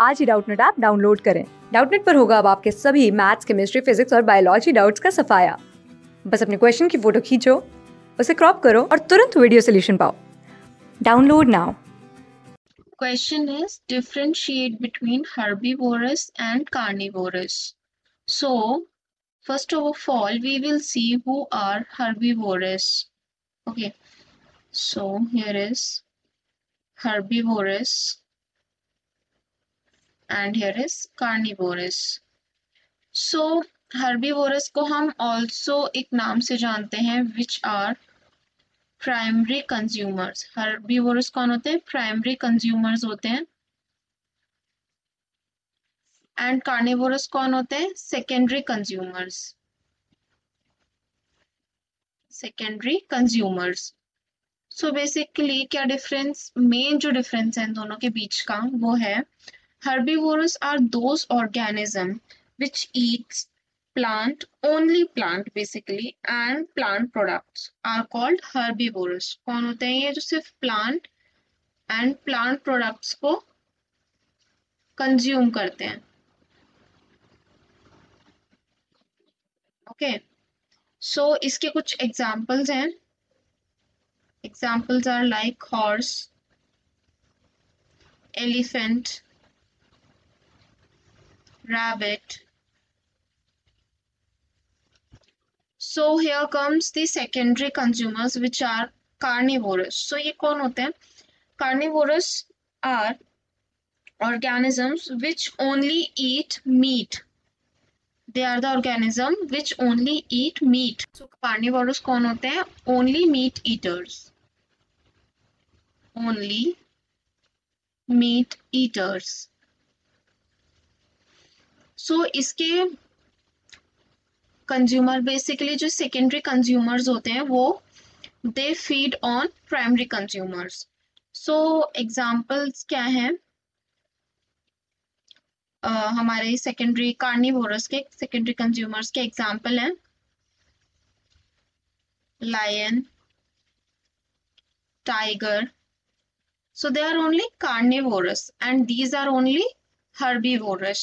आज ही Doubtnut app download करें डाउटनेट पर होगा अब आपके सभी मैथ्स केमिस्ट्री फिजिक्स और बायोलॉजी डाउट्स का सफाया बस अपने क्वेश्चन की फ़ोटो खींचो उसे क्रॉप करो और तुरंत वीडियो सोल्यूशन पाओ download now Question is differentiate between herbivorous and carnivorous. So, first of all, we will see who are herbivorous. Okay, so here is herbivorous and here is carnivorous. So, herbivorous को हम also एक नाम से जानते हैं which are primary consumers herbivorous कौन होते हैं? प्राइमरी कंज्यूमर्स होते हैं. एंड कार्निवोरस कौन होते हैं? Secondary consumers secondary consumers so basically क्या डिफरेंस मेन जो डिफरेंस है इन दोनों के बीच का वो है herbivorous are those organism which eats plant only plant basically and plant products are called herbivorous कौन होते हैं ये जो सिर्फ़ plant and plant products को consume हैं ओके okay. so, इसके कुछ एग्जाम्पल्स हैं examples are like horse elephant rabbit So here comes the secondary consumers which are carnivorous. So ये कौन होते हैं Carnivorous are organisms which only eat meat. They are the organism which only eat meat. So carnivorous कौन होते हैं Only meat eaters. Only meat eaters. So इसके consumer basically जो secondary consumers होते हैं वो they feed on primary consumers so examples क्या हैं? uh, हमारे सेकेंडरी कार्निवोरस के सेकेंडरी कंज्यूमर्स के एग्ज़ाम्पल हैं। Lion tiger so they are only carnivorous and these are only herbivorous.